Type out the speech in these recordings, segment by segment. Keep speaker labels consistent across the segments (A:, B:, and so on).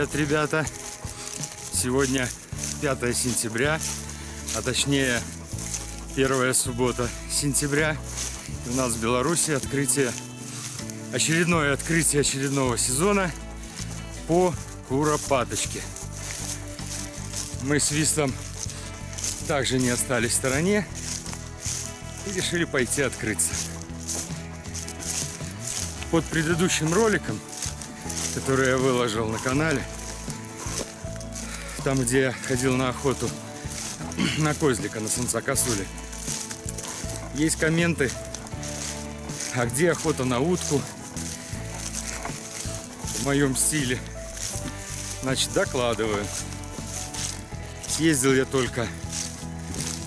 A: Привет, ребята! Сегодня 5 сентября, а точнее первая суббота сентября. У нас в Беларуси открытие, очередное открытие очередного сезона по Куропаточке. Мы с Вистом также не остались в стороне и решили пойти открыться. Под предыдущим роликом, который я выложил на канале, там, где я ходил на охоту на козлика, на самца косули, есть комменты, а где охота на утку в моем стиле. Значит, докладываю. Съездил я только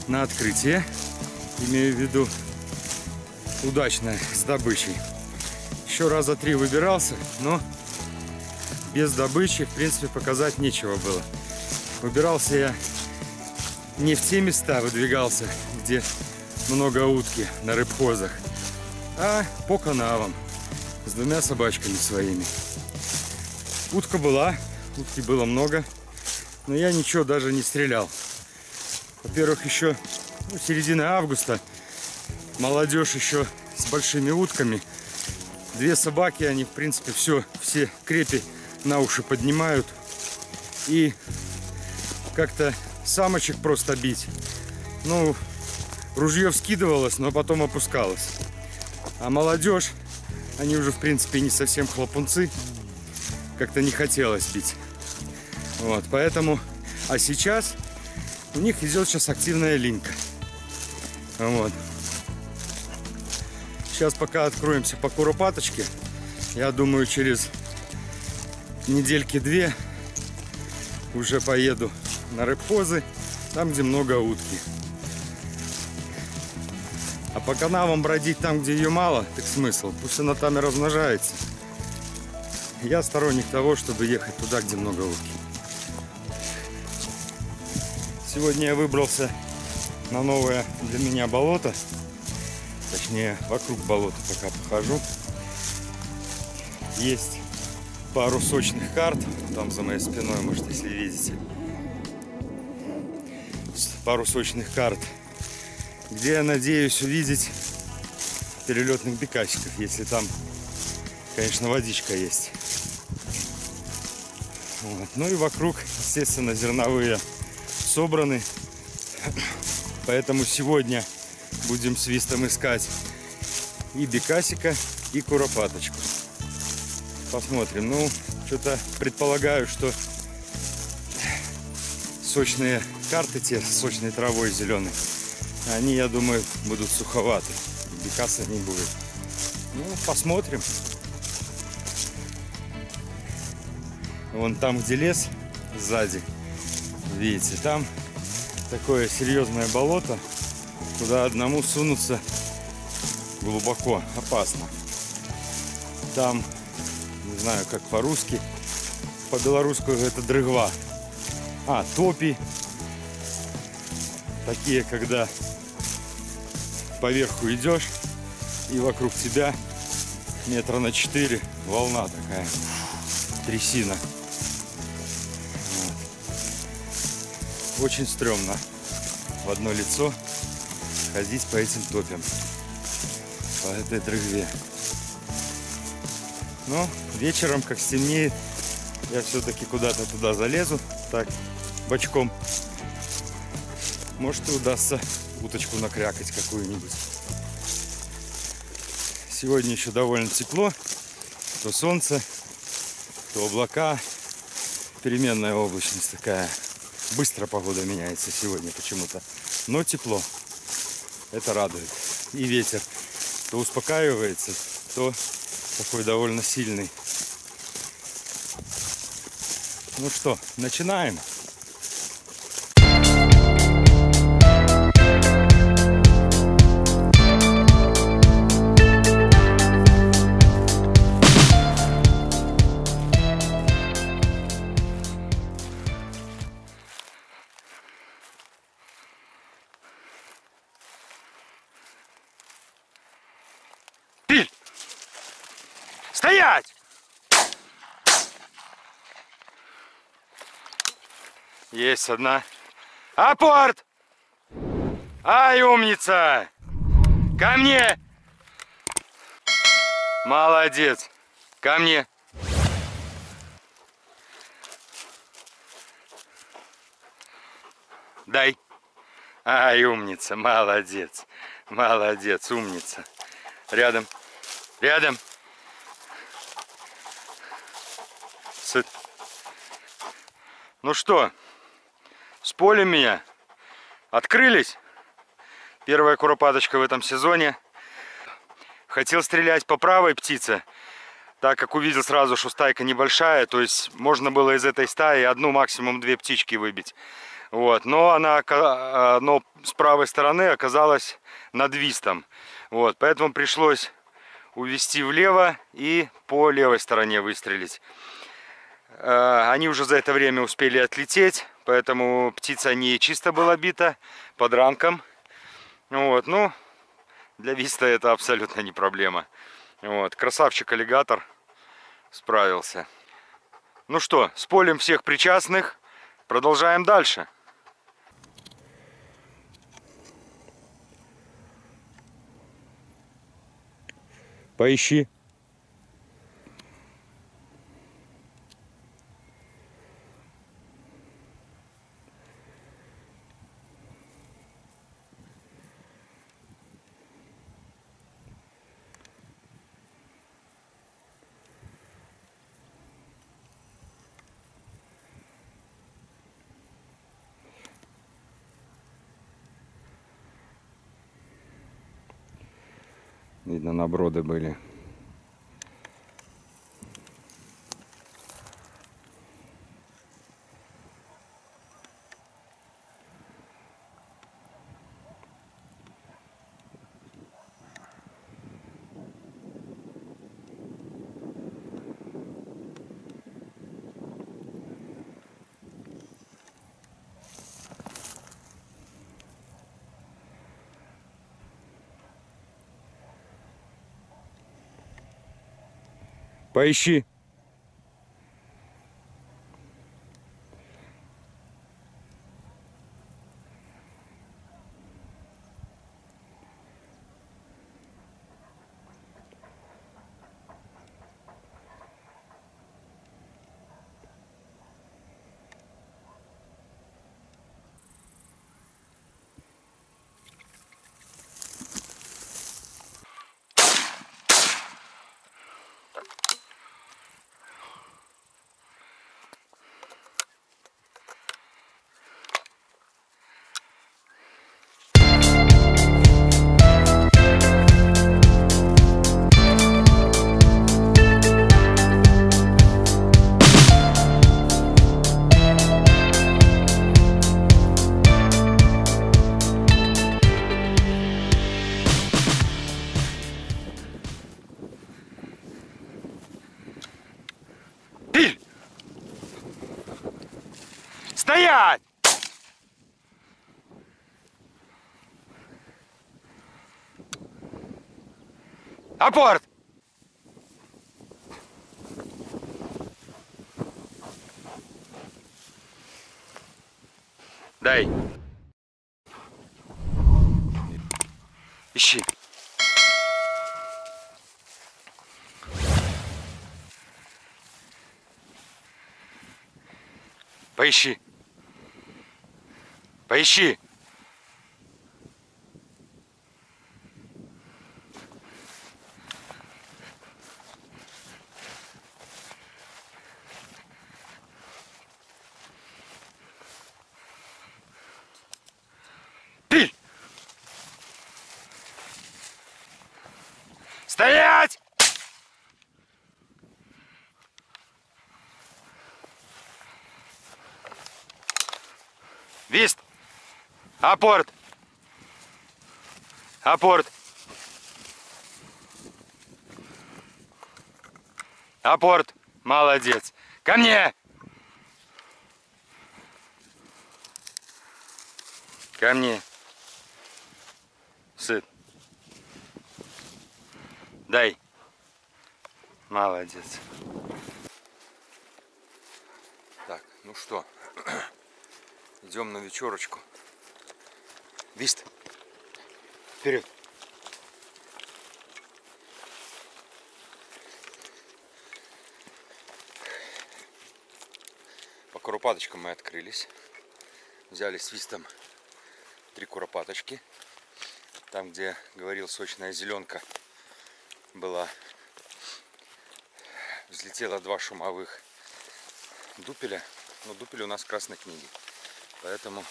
A: на открытие, имею в виду удачное с добычей. Еще раза три выбирался, но без добычи, в принципе, показать нечего было. Выбирался я не в те места выдвигался, где много утки на рыбхозах, а по канавам с двумя собачками своими. Утка была, утки было много, но я ничего даже не стрелял. Во-первых, еще ну, середина августа, молодежь еще с большими утками. Две собаки, они, в принципе, все, все крепи на уши поднимают. И как-то самочек просто бить. Ну, ружье вскидывалось, но потом опускалось. А молодежь, они уже, в принципе, не совсем хлопунцы. Как-то не хотелось бить. Вот, поэтому... А сейчас у них идет сейчас активная линька. Вот. Сейчас пока откроемся по Куропаточке. Я думаю, через недельки две уже поеду на рыбхозы, там, где много утки. А по канавам бродить там, где ее мало, так смысл. Пусть она там и размножается. Я сторонник того, чтобы ехать туда, где много утки. Сегодня я выбрался на новое для меня болото. Точнее, вокруг болота пока похожу. Есть пару сочных карт. Там за моей спиной, может, если видите. Пару сочных карт. Где я надеюсь увидеть перелетных бекасиков, если там, конечно, водичка есть. Вот. Ну и вокруг, естественно, зерновые собраны. Поэтому сегодня будем свистом искать и бекасика, и куропаточку. Посмотрим. Ну, что-то предполагаю, что сочные карты те с сочной травой зеленой, они, я думаю, будут суховаты. Бекаса не будет. Ну, посмотрим. Вон там, где лес сзади, видите, там такое серьезное болото, куда одному сунуться глубоко опасно. Там не знаю как по-русски, по-белорусски это дрыгва. А, топи. Такие, когда поверху идешь и вокруг тебя метра на 4 волна такая, трясина. Очень стрёмно в одно лицо ходить по этим топям, по этой дрыгве. Но вечером, как стемнеет, я все-таки куда-то туда залезу. Так, бочком. Может и удастся уточку накрякать какую-нибудь. Сегодня еще довольно тепло. То солнце, то облака. Переменная облачность такая. Быстро погода меняется сегодня почему-то. Но тепло. Это радует. И ветер то успокаивается, то такой довольно сильный. Ну что, начинаем. Есть одна. Апорт! Ай, умница! Ко мне! Молодец! Ко мне! Дай. Ай, умница, молодец. Молодец, умница. Рядом. Рядом. Ну что, с полем меня открылись. Первая куропаточка в этом сезоне. Хотел стрелять по правой птице, так как увидел сразу, что стайка небольшая, то есть можно было из этой стаи одну, максимум две птички выбить. Вот, но она но с правой стороны оказалась над вистом. Вот, поэтому пришлось увести влево и по левой стороне выстрелить. Э, они уже за это время успели отлететь, поэтому птица не чисто была бита, под ранком. Вот, ну, для виста это абсолютно не проблема. Вот, красавчик-аллигатор справился. Ну что, с полем всех причастных, продолжаем дальше. Поищи. Видно, наброды были. Поищи. Апорт! Дай. Ищи. Поищи. Поищи. Вист! Апорт! Апорт! Апорт! Молодец! Ко мне! Ко мне! Сыт! Дай! Молодец! Так, ну что? Идем на вечерочку. Вист. Вперед. По куропаточкам мы открылись. Взяли свистом три куропаточки. Там, где говорил сочная зеленка, была взлетело два шумовых дупеля. Но дупель у нас в красной книге. Поэтому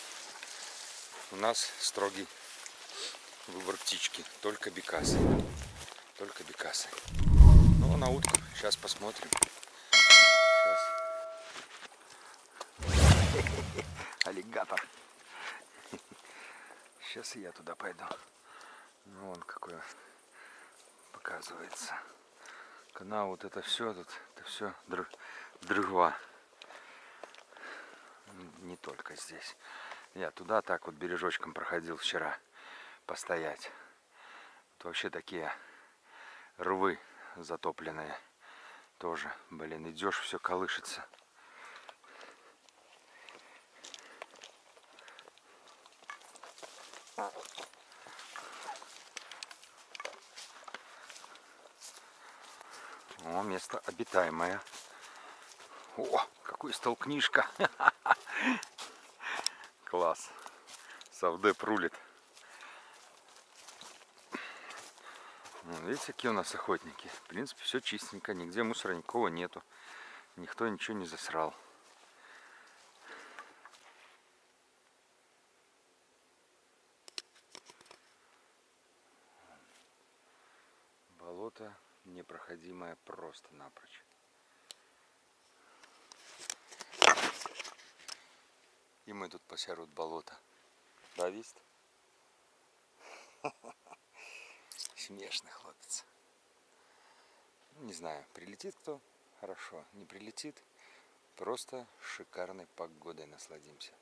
A: у нас строгий выбор птички. Только бекасы. Только бекасы. Ну, а на утку сейчас посмотрим. Сейчас. Аллигатор. Сейчас я туда пойду. Ну, он какой показывается. Канал, вот это все тут, это все дрыгва не только здесь. Я туда так вот бережочком проходил вчера постоять. Тут вообще такие рвы затопленные. Тоже, блин, идешь, все колышется. О, место обитаемое. О, какой стол книжка. Класс. Савдеп рулит. Видите, какие у нас охотники. В принципе, все чистенько. Нигде мусора никого нету. Никто ничего не засрал. Болото непроходимое просто напрочь. И мы тут посярут болото. Да, вист? Смешно, хлопец. Не знаю, прилетит кто? Хорошо. Не прилетит? Просто шикарной погодой насладимся.